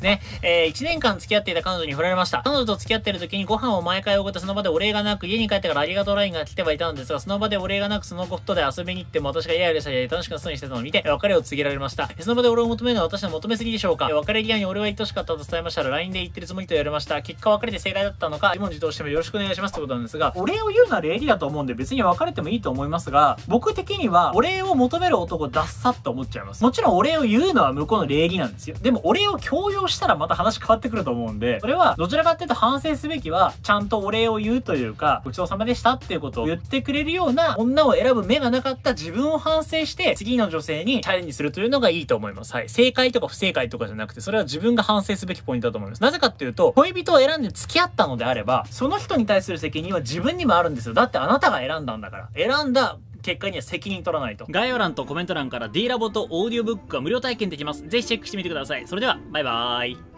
ね、えー、1年間付き合っていた彼女に振られました。彼女と付き合っている時にご飯を毎回おごってその場でお礼がなく、家に帰ってからありがとうラインが来てはいたのですが、その場でお礼がなくそのことで遊びに行っても私がイヤイヤしたり楽しくなそうにしてたのを見て、別れを告げられました。その場で俺を求めるのは私の求めすぎでしょうか？別れ際に俺は愛しかったと伝えましたら、LINE で言ってるつもりと言われました。結果別れて正解だったのか、自問自答してもよろしくお願いしますってことなんですが、お礼を言うのは礼儀だと思うんで別に別れてもいいと思いますが、僕的にはお礼を求める男ダッサって思っちゃいます。もちろんお礼を言うのは向こうの礼儀なんですよ。でもお礼を強要したらまた話変わってくると思うんで、で、それはどちらかっていうと反省すべきは、ちゃんとお礼を言うというか、ごちそうさまでしたっていうことを言ってくれるような女を選ぶ目がなかった自分を反省して、次の女性にチャレンジするというのがいいと思います。はい。正解とか不正解とかじゃなくて、それは自分が反省すべきポイントだと思います。なぜかっていうと、恋人を選んで付き合ったのであれば、その人に対する責任は自分にもあるんですよ。だってあなたが選んだんだから。選んだ結果には責任取らないと。概要欄とコメント欄から D ラボとオーディオブックが無料体験できます。ぜひチェックしてみてください。それでは、バイバーイ。